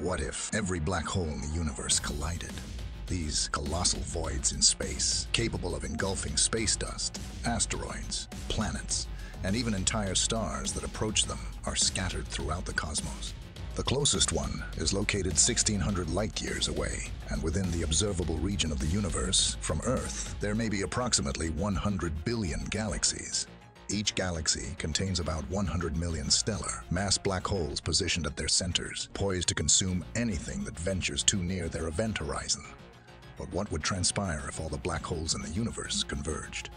What if every black hole in the universe collided? These colossal voids in space, capable of engulfing space dust, asteroids, planets, and even entire stars that approach them, are scattered throughout the cosmos. The closest one is located 1600 light years away, and within the observable region of the universe, from Earth, there may be approximately 100 billion galaxies. Each galaxy contains about 100 million stellar, mass black holes positioned at their centers, poised to consume anything that ventures too near their event horizon. But what would transpire if all the black holes in the universe converged?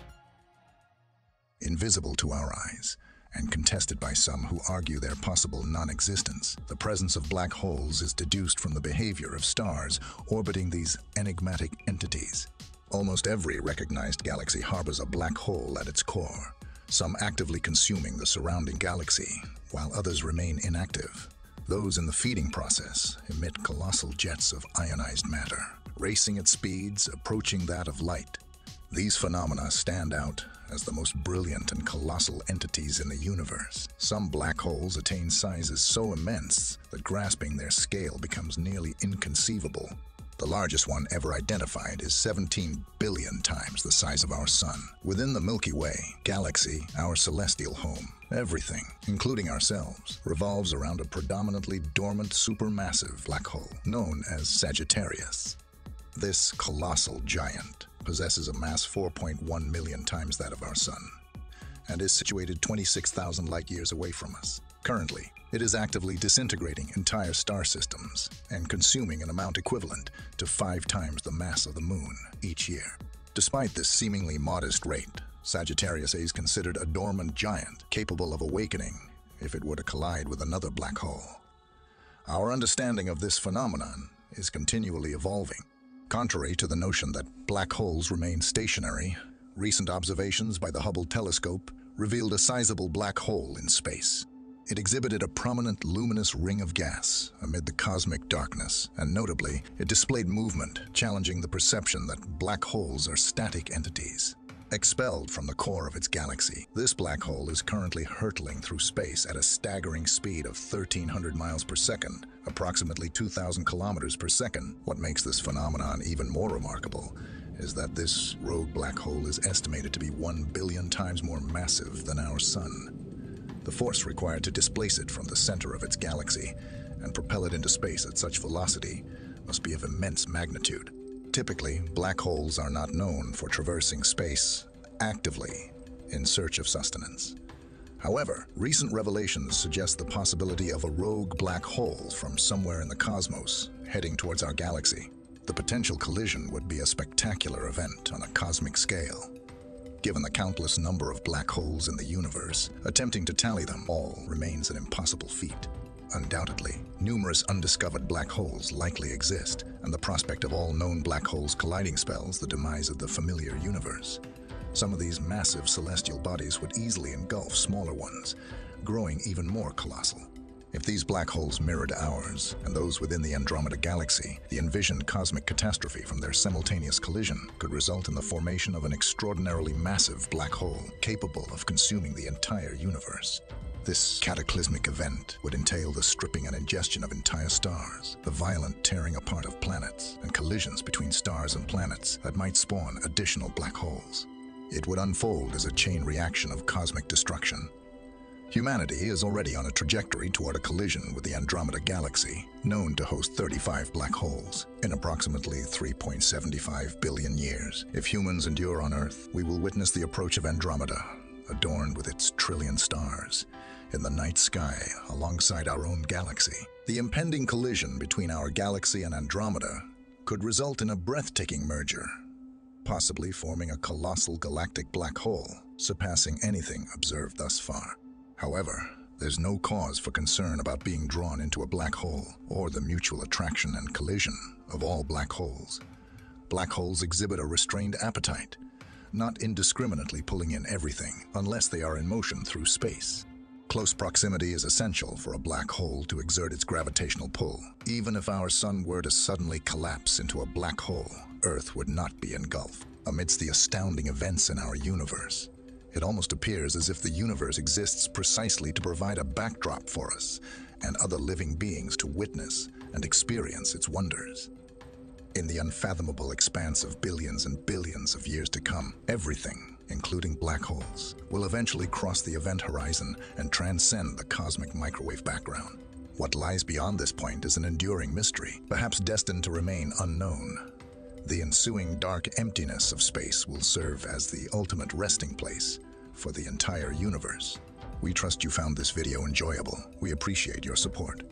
Invisible to our eyes, and contested by some who argue their possible non-existence, the presence of black holes is deduced from the behavior of stars orbiting these enigmatic entities. Almost every recognized galaxy harbors a black hole at its core, some actively consuming the surrounding galaxy, while others remain inactive. Those in the feeding process emit colossal jets of ionized matter, racing at speeds approaching that of light. These phenomena stand out as the most brilliant and colossal entities in the universe. Some black holes attain sizes so immense that grasping their scale becomes nearly inconceivable. The largest one ever identified is 17 billion times the size of our Sun. Within the Milky Way galaxy, our celestial home, everything, including ourselves, revolves around a predominantly dormant supermassive black hole known as Sagittarius. This colossal giant possesses a mass 4.1 million times that of our Sun and is situated 26,000 light years away from us. Currently, it is actively disintegrating entire star systems and consuming an amount equivalent to five times the mass of the Moon each year. Despite this seemingly modest rate, Sagittarius A is considered a dormant giant capable of awakening if it were to collide with another black hole. Our understanding of this phenomenon is continually evolving. Contrary to the notion that black holes remain stationary, recent observations by the Hubble telescope revealed a sizable black hole in space. It exhibited a prominent luminous ring of gas amid the cosmic darkness, and notably, it displayed movement, challenging the perception that black holes are static entities. Expelled from the core of its galaxy, this black hole is currently hurtling through space at a staggering speed of 1,300 miles per second, approximately 2,000 kilometers per second. What makes this phenomenon even more remarkable is that this rogue black hole is estimated to be 1 billion times more massive than our Sun. The force required to displace it from the center of its galaxy and propel it into space at such velocity must be of immense magnitude. Typically, black holes are not known for traversing space actively in search of sustenance. However, recent revelations suggest the possibility of a rogue black hole from somewhere in the cosmos heading towards our galaxy. The potential collision would be a spectacular event on a cosmic scale. Given the countless number of black holes in the universe, attempting to tally them all remains an impossible feat. Undoubtedly, numerous undiscovered black holes likely exist, and the prospect of all known black holes colliding spells the demise of the familiar universe. Some of these massive celestial bodies would easily engulf smaller ones, growing even more colossal. If these black holes mirrored ours, and those within the Andromeda Galaxy, the envisioned cosmic catastrophe from their simultaneous collision could result in the formation of an extraordinarily massive black hole capable of consuming the entire universe. This cataclysmic event would entail the stripping and ingestion of entire stars, the violent tearing apart of planets, and collisions between stars and planets that might spawn additional black holes. It would unfold as a chain reaction of cosmic destruction, Humanity is already on a trajectory toward a collision with the Andromeda Galaxy, known to host 35 black holes, in approximately 3.75 billion years. If humans endure on Earth, we will witness the approach of Andromeda, adorned with its trillion stars, in the night sky alongside our own galaxy. The impending collision between our galaxy and Andromeda could result in a breathtaking merger, possibly forming a colossal galactic black hole, surpassing anything observed thus far. However, there's no cause for concern about being drawn into a black hole or the mutual attraction and collision of all black holes. Black holes exhibit a restrained appetite, not indiscriminately pulling in everything unless they are in motion through space. Close proximity is essential for a black hole to exert its gravitational pull. Even if our sun were to suddenly collapse into a black hole, Earth would not be engulfed. Amidst the astounding events in our universe, it almost appears as if the universe exists precisely to provide a backdrop for us and other living beings to witness and experience its wonders. In the unfathomable expanse of billions and billions of years to come, everything, including black holes, will eventually cross the event horizon and transcend the cosmic microwave background. What lies beyond this point is an enduring mystery, perhaps destined to remain unknown. The ensuing dark emptiness of space will serve as the ultimate resting place for the entire universe. We trust you found this video enjoyable. We appreciate your support.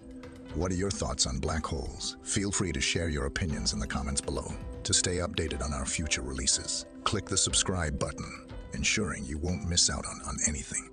What are your thoughts on black holes? Feel free to share your opinions in the comments below. To stay updated on our future releases, click the subscribe button, ensuring you won't miss out on, on anything.